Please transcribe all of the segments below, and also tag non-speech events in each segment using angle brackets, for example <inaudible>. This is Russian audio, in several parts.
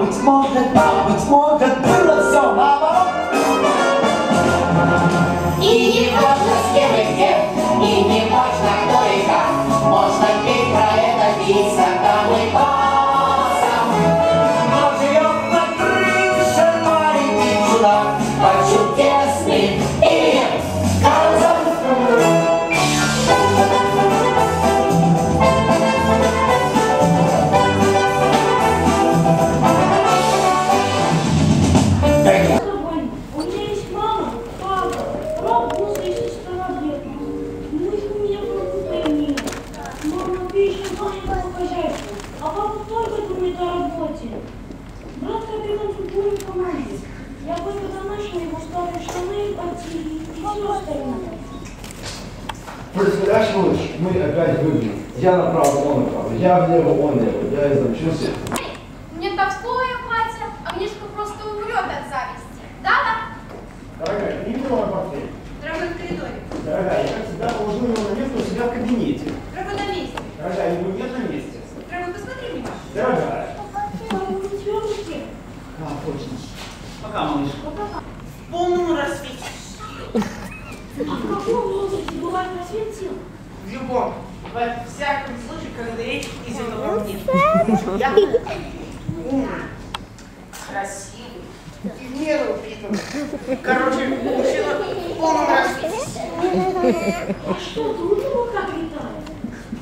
быть может, а быть может, было все наоборот. Представляешь, малыш, мы опять выиграли. Я направо, он направо. Я влево, он влево. Я изучился. Мне товстое платье, а Мнишка просто умрет от зависти. Да-да? Дорогая, ты не видела мой портрет? Дорогой в коридоре. Дорогая, я как всегда положил его на место у себя в кабинете. Дорогой на месте. Дорогая, его нет на месте. Дорогой, посмотри меня. Дорогая. Руке. А, точно. Пока, малыш. В полном рассвете. А в каком возрасте бывает рассвет сил? В любом. Во всяком случае, когда речь идет обо мне. Я умный, красивый и в меру упитанный. Короче, мужчина в полном рассвете. А что, в руках летает?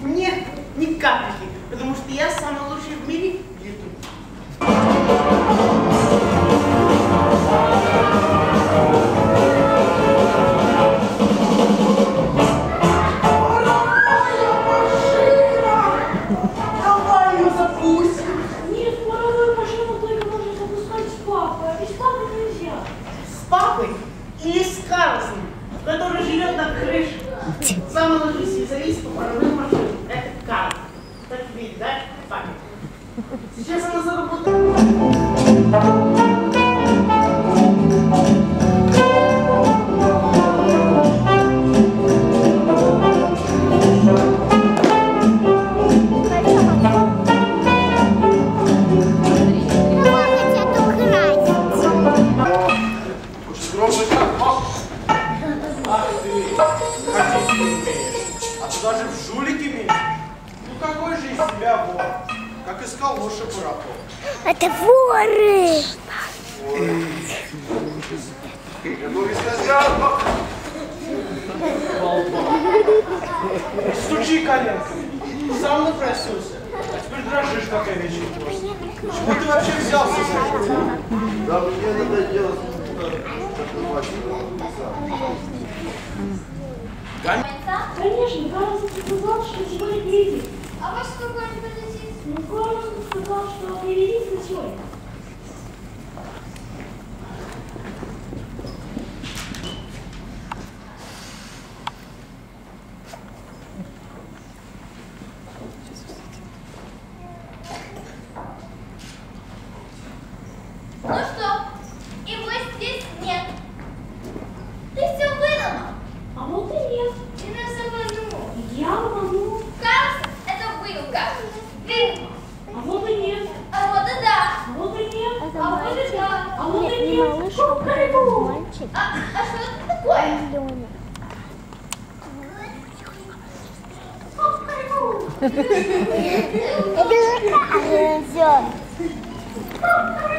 Нет, ни капельки, потому что я самый лучший Сейчас она заработает. Не умеешь. А ты даже в жулике меньше. Ну какой же из тебя вор? Как из калоши барахол. Это воры! Я говорю, сказал. Стучи коленками. Сам напросился. А теперь дрожишь, как овечий хвост. Чего ты вообще взялся за это? Да мне надо делать. Конечно, Карлсон сказал, что сегодня перейдет. А куда полетит? Ну, Карлсон сказал, что на сегодня. Ну что, его здесь нет. Ты все выдумал. А вот и нет. Ты нас обманул. Я обманул. Карлсон, это выдумка. Выдумал. А вот и нет. А вот и да. А вот и нет. А вот и да. А вот и Не нет. малыш, Ку-ку-ку. а мальчик. А,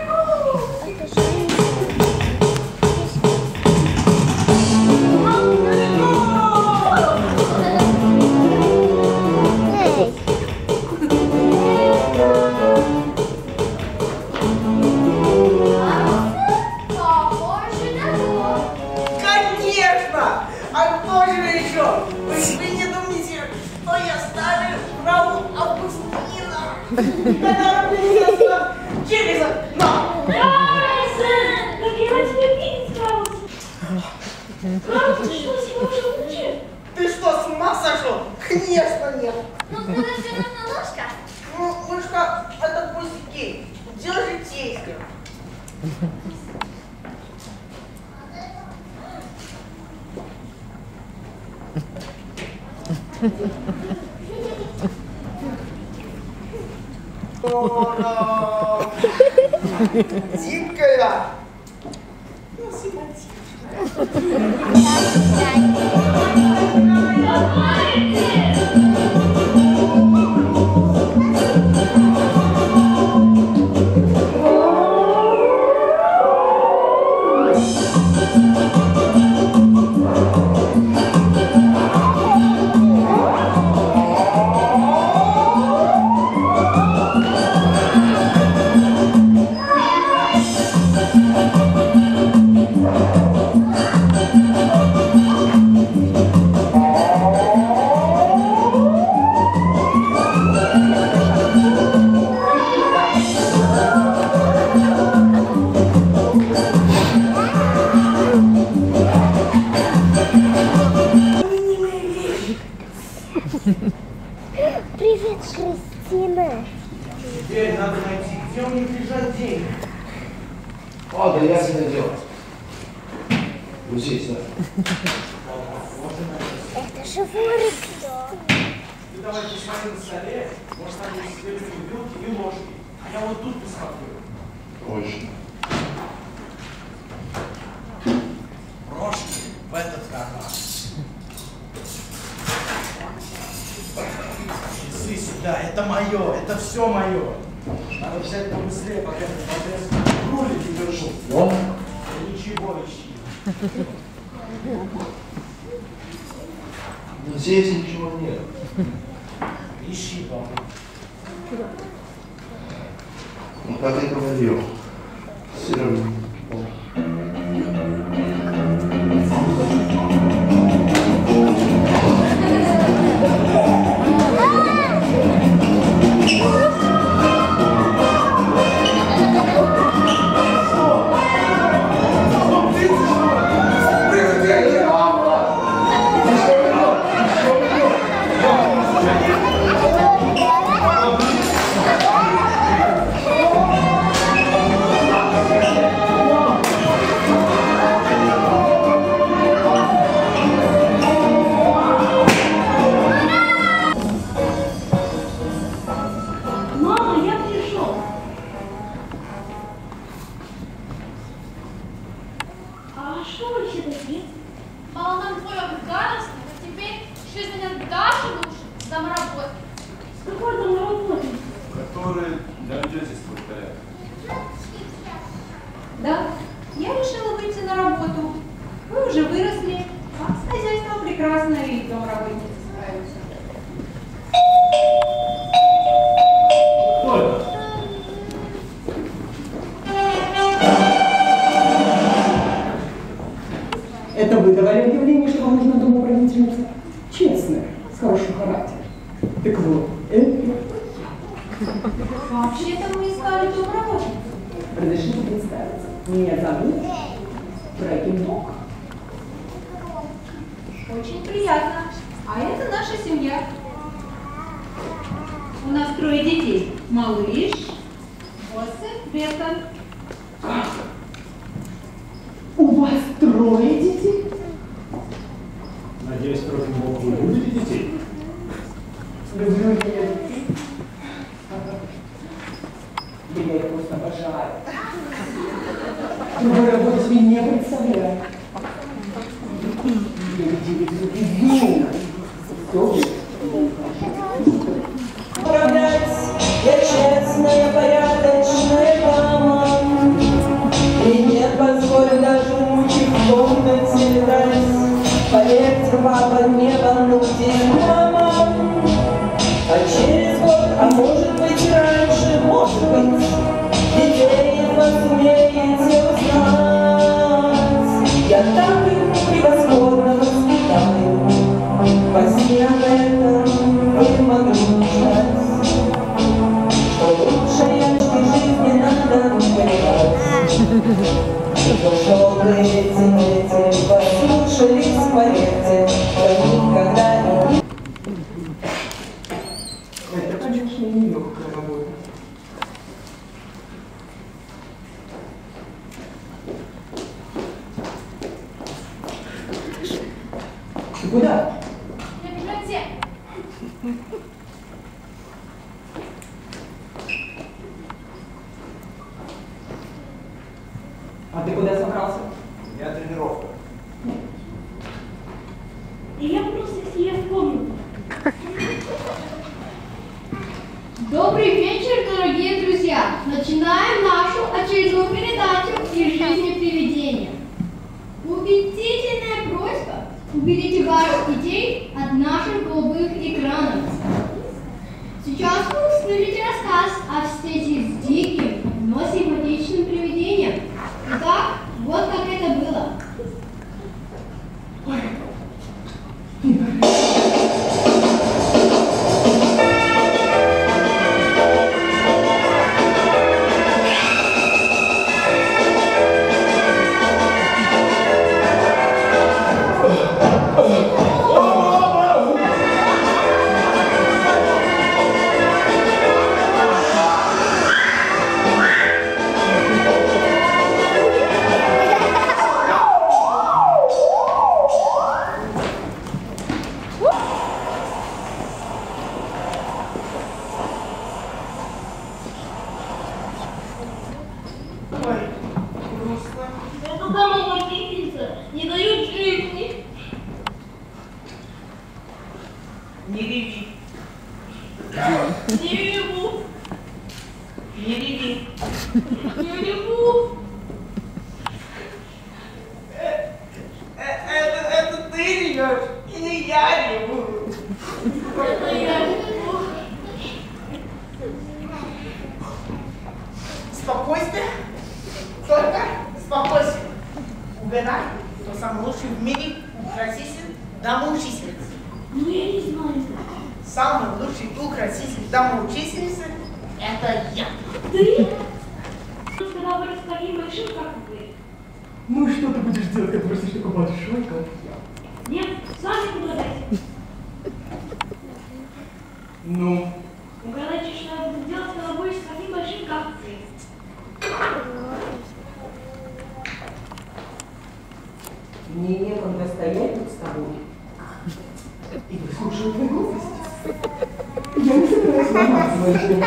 Конечно нет. Ну, куда все равно ложка? Ну, мышка, это пустяки. Дело житейское. Дикая. Привет, Кристина. Теперь надо найти, где у них лежат деньги. Ладно, я это делать. Вот здесь, да. Это же воры, Кристина. Ты давай посмотри на столе, может там есть следующие вилки и ложки. А я вот тут посмотрю. Точно. Сюда, это мое, это все мое. Надо взять побыстрее, пока этот подрез рули не держу. Да ничего ищи. Но здесь ничего нет. Ищи, папа. Ну, как я говорил, Вообще-то мы искали домработницу. разрешите представиться. Меня зовут Брайкенбок. Очень приятно. А это наша семья. У нас трое детей. Малыш, Осе, Бета. У вас трое детей? Надеюсь, Бога вы любите детей? Люблю я я их просто обожаю. Другой работы себе не представляю. Управлять, я честная, порядочная дама. И не позволю даже мучить в комнате летать. Поверьте, папа, не волнуйте, мама. А через год, а может быть раньше, может быть, Что чтобы эти дети послушались, поверьте, реви. не. Э, Это, это ты ревешь, или я реву? Это я реву. Спокойствие, только спокойствие. Угадай, кто самый лучший в мире укротитель домоучительницы. Ну я не знаю. Самый лучший укротитель домоучительницы – это я. Ты? Вырос таким большим, как вы. Ну и что ты будешь делать, когда вырастешь такой большой, как я? Нет, сами угадайте. Ну, Угадайте, что я буду делать, когда будешь таким большим, как ты. Мне некогда стоять тут с тобой. и выслушивай твои глупости. Я не собираюсь ломать свои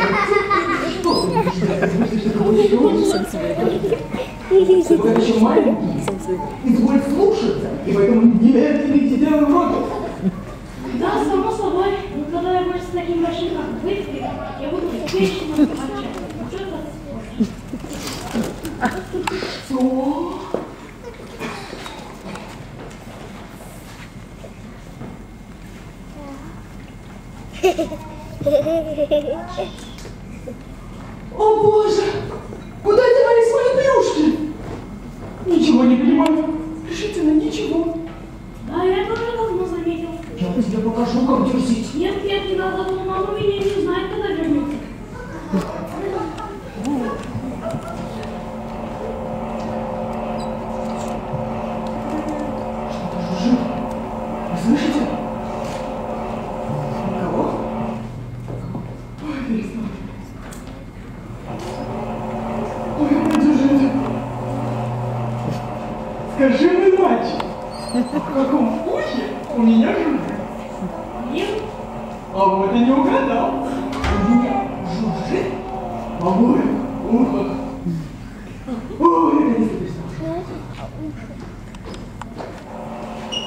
пока еще маленький, изволь слушаться, и поэтому немедленно иди делай уроки. Да, само собой. Но когда я буду таким большим, как вы, я буду вечно молчать. Что? О <laughs> боже! Куда девались мои плюшки? Ничего не понимаю. Решительно ничего. Да, я тоже давно заметил. Я тебе покажу, как дерзить. Нет, нет, не надо, но мама меня не знает, когда вернется. Жужжит. Вы слышите? Кого? Ой, перестань. Ой, какой жужжит. Скажи мне, мальчик, в каком ухе у меня жужжит? Нет, А вот и не угадал. У меня жужжит в обоих ухах. Ой, наконец-то перестал.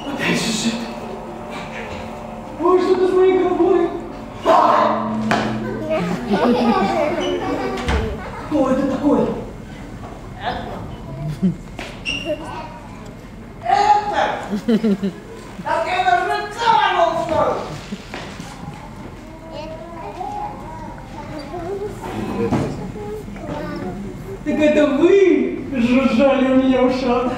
Опять жужжит. Ой, что-то с моей головой. Кто это такой? Это! Так это же Карлсон! Так это вы жужжали у меня в ушах.